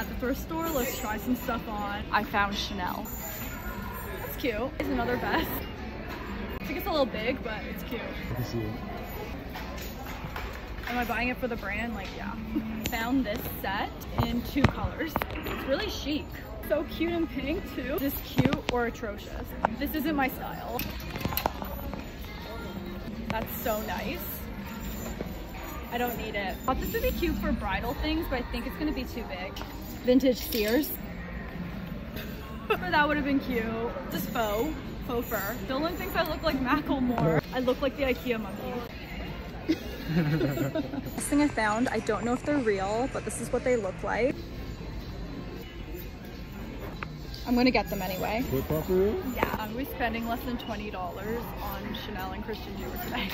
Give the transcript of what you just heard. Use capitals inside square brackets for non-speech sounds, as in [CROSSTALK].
at the thrift store. Let's try some stuff on. I found Chanel. That's cute. It's another vest. I think it's a little big, but it's cute. I can see it. Am I buying it for the brand? Like, yeah. [LAUGHS] Found this set in two colors. It's really chic. So cute and pink too. Is this cute or atrocious? This isn't my style. That's so nice. I don't need it. I thought this would be cute for bridal things, but I think it's gonna be too big. Vintage Sears. but that would have been cute. This faux, faux fur. Dylan thinks I look like Macklemore. I look like the Ikea monkey. [LAUGHS] this thing I found, I don't know if they're real, but this is what they look like. I'm gonna get them anyway. Flip flop for real? Yeah, we're spending less than $20 on Chanel and Christian Dior today.